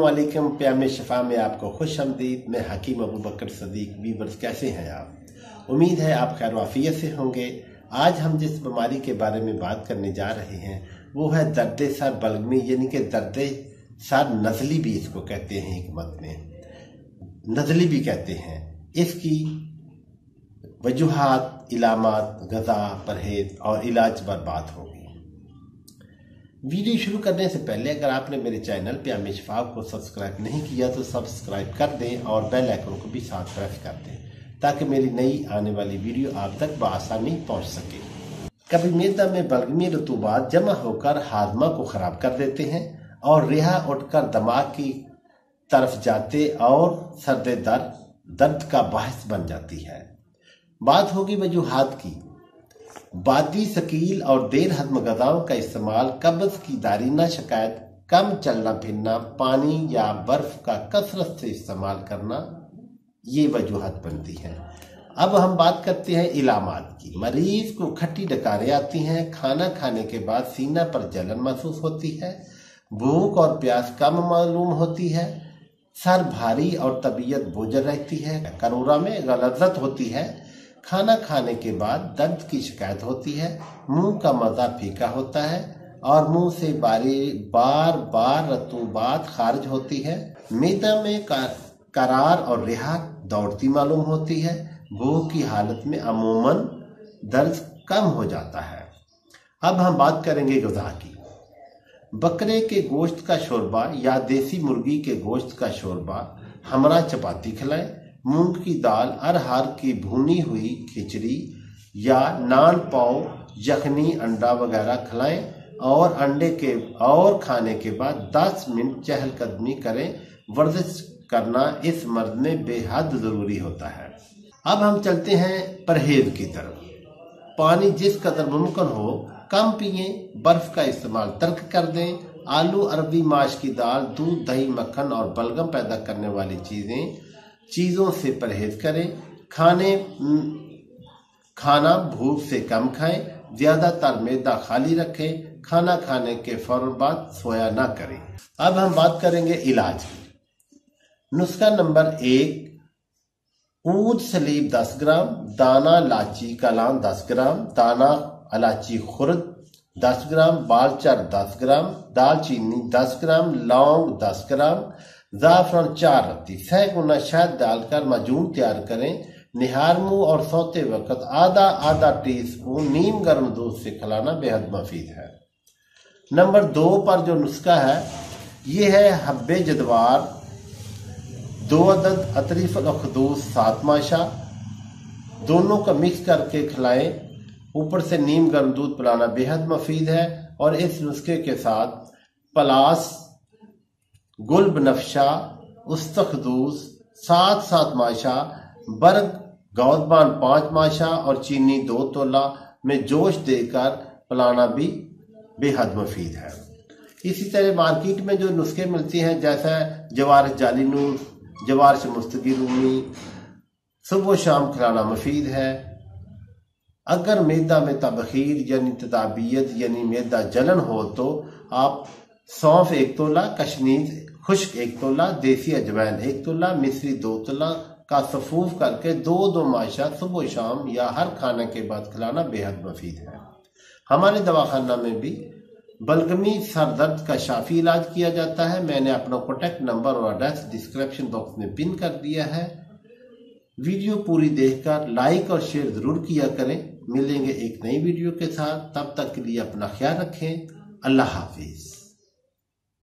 वालेकुम प्याम शफा, में आपको खुश आमदीद, मैं हकीम अबू बकर सदीक वीवर्स कैसे हैं आप? उम्मीद है आप खैर वाफियत से होंगे। आज हम जिस बीमारी के बारे में बात करने जा रहे हैं, वो है दर्द सर बलगमी, यानी कि दर्द सर नजली भी इसको कहते हैं एक मत में। नजली भी कहते हैं। इसकी वजूहत, इलामत, गज़ा, परहेज और इलाज पर बात होगी। वीडियो शुरू करने से पहले अगर आपने मेरे चैनल पे अमिश फाब को सब्सक्राइब नहीं किया तो सब्सक्राइब कर दें और बेल आइकन को भी साथ प्रेस कर दें, ताकि मेरी नई आने वाली वीडियो आप तक बसानी पहुँच सके। कभी मैदा में बलगमी रतूबात जमा होकर हाजमा को खराब कर देते हैं और रिहा उठकर दिमाग की तरफ़ जाते और सर्द दर्द दर्द का बाहस बन जाती है। बात होगी वजूहत की। बादी, शकील और देर हजम गजाओं का इस्तेमाल कब्ज की दारीना शिकायत, कम चलना फिरना, पानी या बर्फ़ का कसरत से इस्तेमाल करना, ये वजूहत बनती हैं। अब हम बात करते हैं इलामात की। मरीज़ को खट्टी डकारें आती हैं, खाना खाने के बाद सीना पर जलन महसूस होती है, भूख और प्यास कम मालूम होती है, सर भारी और तबीयत बोझल रहती है करोरा में गलजत होती है खाना खाने के बाद दर्द की शिकायत होती है, मुँह का मज़ा फीका होता है और मुँह से बारी, बार बार रतूबात खारिज होती है। मैदा में करार और रिहा दौड़ती मालूम होती है। भूख की हालत में अमूमन दर्द कम हो जाता है। अब हम बात करेंगे गजा की। बकरे के गोश्त का शोरबा या देसी मुर्गी के गोश्त का शोरबा, हमरा चपाती खिलाएँ। मूंग की दाल अरहर की भुनी हुई खिचड़ी या नान पाव, यखनी, अंडा वगैरह खिलाएँ और अंडे के, और खाने के बाद 10 मिनट चहलकदमी करें। वर्जिश करना इस मर्द में बेहद ज़रूरी होता है। अब हम चलते हैं परहेज की तरफ़। पानी जिस कदर मुमकिन हो, कम पिए, बर्फ़ का इस्तेमाल तर्क कर दें। आलू, अरबी, माश की दाल, दूध, दही, मक्खन और बलगम पैदा करने वाली चीज़ें चीज़ों से परहेज करें, खाने खाना भूख से कम खाएँ, ज़्यादातर मैदा खाली रखें, खाना खाने के फ़ौरन बाद सोया ना करें। अब हम बात करेंगे इलाज की। नुस्खा नंबर एक ऊद सलीब 10 ग्राम, दाना, लाची, कलाम 10 ग्राम, दाना इलाची खुर्द 10 ग्राम, बालचर 10 ग्राम, दालचीनी 10 ग्राम, लौंग 10 ग्राम जाफरान चार रत्ती गुना शहद डालकर मजूम तैयार करें। निहार मुँह और सोते वक्त आधा आधा टी स्पून नीम गर्म दूध से खिलाना बेहद मफीद है। नंबर दो पर जो नुस्खा है, ये है हब्बे जदवार, दो अदद अतरीफ अखदूस सात माशा। दोनों का मिक्स करके खिलाएँ। ऊपर से नीम गर्म दूध पिलाना बेहद मफीद है और इस नुस्खे के साथ पलास गुल बनफशा उस्तखदूस सात सात माशा बर्ग गौदबान पाँच माशा और चीनी दो तोला में जोश देकर पिलाना भी बेहद मुफीद है। इसी तरह मार्केट में जो नुस्खे मिलते हैं, जैसा जवार जाली नूर जवार मुस्तगी रूमी सुबह शाम खिलाना मुफीद है। अगर मैदा में तबखीर यानी तदाबियत यानी मैदा जलन हो तो आप सौंफ एक तोला, कश्मीर खुश्क एक तोला देसी अजवैन एक तोला मिश्री दो तोला का सफूफ करके दो दो माशा सुबह शाम या हर खाने के बाद खिलाना बेहद मफीद है। हमारे दवाखाना में भी बलगमी सर दर्द का शाफी इलाज किया जाता है। मैंने अपना कॉन्टेक्ट नंबर और एड्रेस डिस्क्रिप्शन बॉक्स में पिन कर दिया है। वीडियो पूरी देखकर लाइक और शेयर ज़रूर किया करें। मिलेंगे एक नई वीडियो के साथ। तब तक के लिए अपना ख्याल रखें। अल्लाह हाफिज।